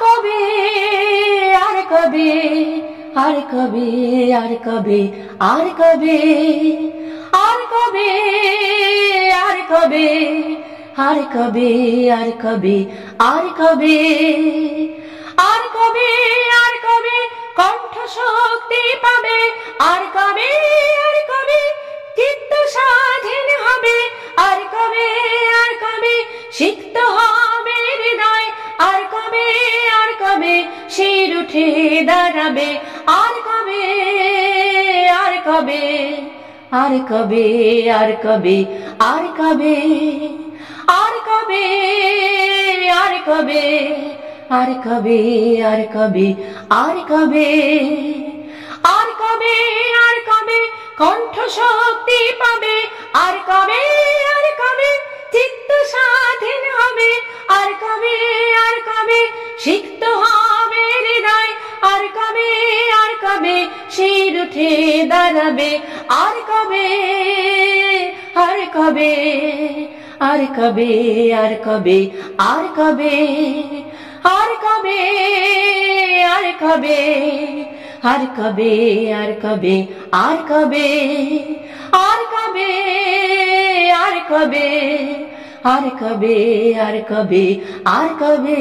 কবে আর কবি আর কবি আর কবি আর কবি আর কবে আর কবে আর কবি আর কবি আর কবি আর কবে আর কবি কণ্ঠ উঠে দাঁড়াবে আর কবে আর কবে আর কবে আর কবে আর কবে আর কবে আর কবে আর কবে আর কবে আর কবে আর কবে আর কবে কণ্ঠ শক্তি পাবে আর কবে আর কবে চিত্ত স্বাধীন হবে আর কবে আর কবে সিক্ত কবে শির উঠে দাঁড়াবে আর কবে আর কবে আর কবে আর কবে আর কবে আর কবে আর কবে আর কবে আর কবে আর কবে আর কবে আর কবে আর কবে আর কবে আর কবে